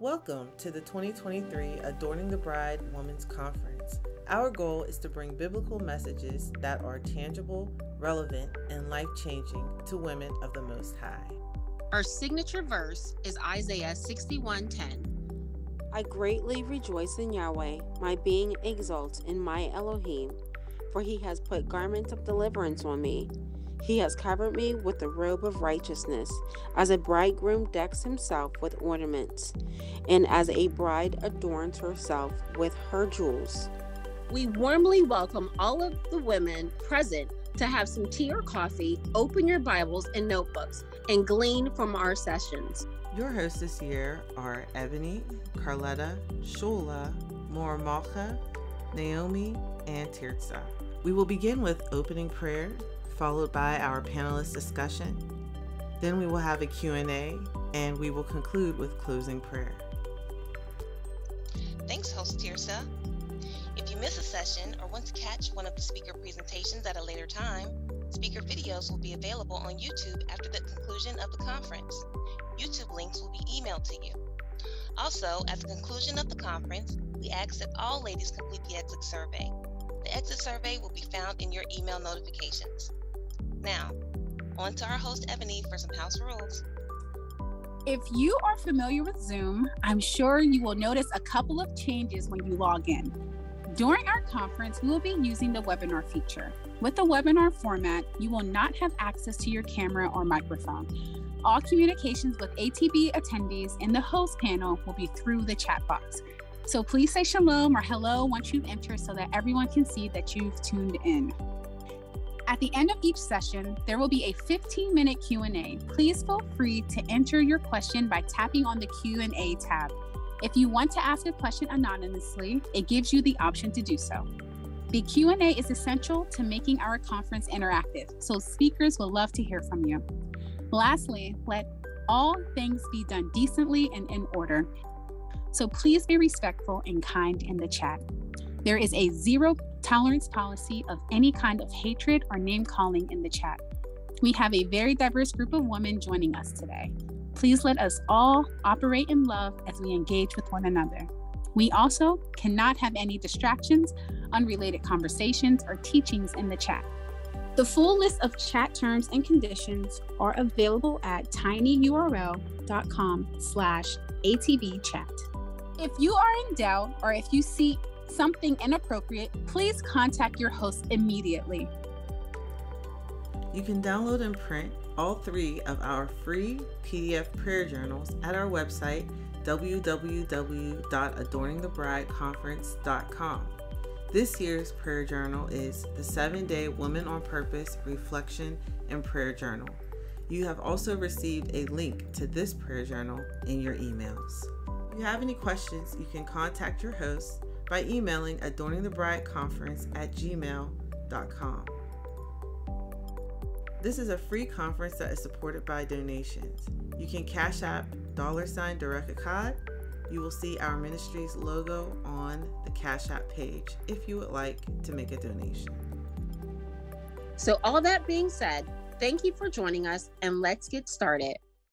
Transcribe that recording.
Welcome to the 2023 Adorning the Bride Women's Conference. Our goal is to bring biblical messages that are tangible, relevant, and life changing to women of the Most High. Our signature verse is Isaiah 61:10. I greatly rejoice in Yahweh, my being exalts in my Elohim, for he has put garments of deliverance on me. He has covered me with the robe of righteousness, as a bridegroom decks himself with ornaments, and as a bride adorns herself with her jewels. We warmly welcome all of the women present to have some tea or coffee, open your Bibles and notebooks, and glean from our sessions. Your hosts this year are Ebony, Carletta, Shula, Mora Malcha, Naomi, and Tirza. We will begin with opening prayer followed by our panelist discussion. Then we will have a Q&A and we will conclude with closing prayer. Thanks, host Tirza. If you miss a session or want to catch one of the speaker presentations at a later time, speaker videos will be available on YouTube after the conclusion of the conference. YouTube links will be emailed to you. Also, at the conclusion of the conference, we ask that all ladies complete the exit survey. The exit survey will be found in your email notifications. Now, on to our host Ebony for some house rules. If you are familiar with Zoom, I'm sure you will notice a couple of changes when you log in. During our conference, we will be using the webinar feature. With the webinar format, you will not have access to your camera or microphone. All communications with ATB attendees in the host panel will be through the chat box. So please say shalom or hello once you enter so that everyone can see that you've tuned in. At the end of each session, there will be a 15-minute Q&A. Please feel free to enter your question by tapping on the Q&A tab. If you want to ask a question anonymously, it gives you the option to do so. The Q&A is essential to making our conference interactive, so speakers will love to hear from you. Lastly, let all things be done decently and in order. So please be respectful and kind in the chat. There is a zero tolerance policy of any kind of hatred or name calling in the chat. We have a very diverse group of women joining us today. Please let us all operate in love as we engage with one another. We also cannot have any distractions, unrelated conversations, or teachings in the chat. The full list of chat terms and conditions are available at tinyurl.com slash atbchat. If you are in doubt or if you see something inappropriate, please contact your host immediately. You can download and print all three of our free PDF prayer journals at our website www.adorningthebrideconference.com. This year's prayer journal is the seven day Women on Purpose Reflection and Prayer Journal. You have also received a link to this prayer journal in your emails. If you have any questions, you can contact your host by emailing adorningthebrideconference at gmail.com. This is a free conference that is supported by donations. You can cash app dollar sign Derek Echad. You will see our ministry's logo on the Cash App page if you would like to make a donation. So, all that being said, thank you for joining us and let's get started.